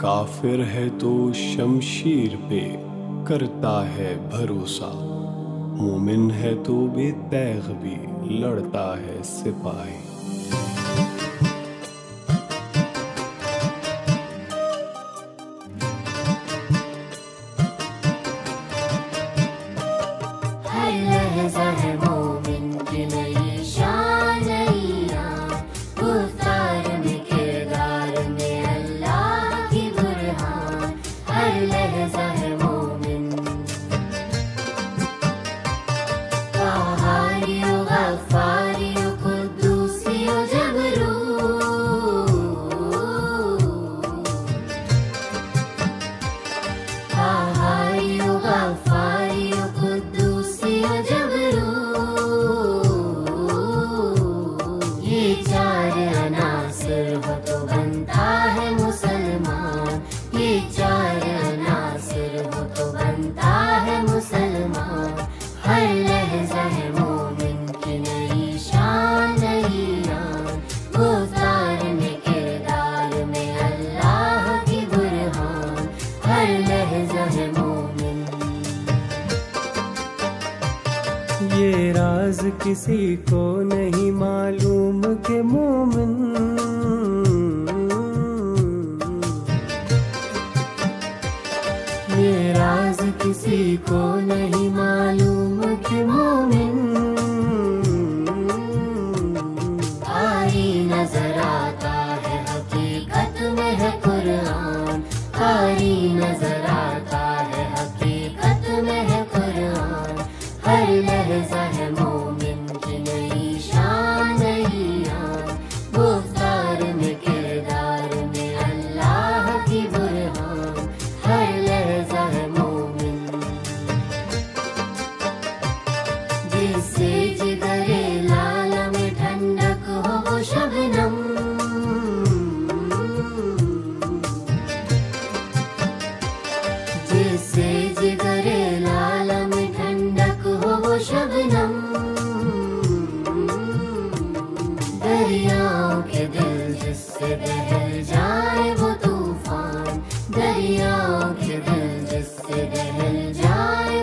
काफिर है तो शमशीर पे करता है भरोसा। मोमिन है तो बेतैग भी लड़ता है सिपाही। अनासर हो तो बनता है मुसलमान ये चार अनासर हो तो बनता है मुसलमान हर लहजा है मोमिन की नई शान नई में किरदार में अल्लाह की बुरहान हर लहजा है मोमिन ये राज किसी को नहीं मालूम के मोमिन किसी को नहीं मालूम कि मोमिन शबनम। जैसे जिगरे लाल में ठंडक हो वो शबनम। दरियाओं के दिल जिससे बहल जाए वो तूफ़ान। दरियाओं के दिल जिससे बहल जाए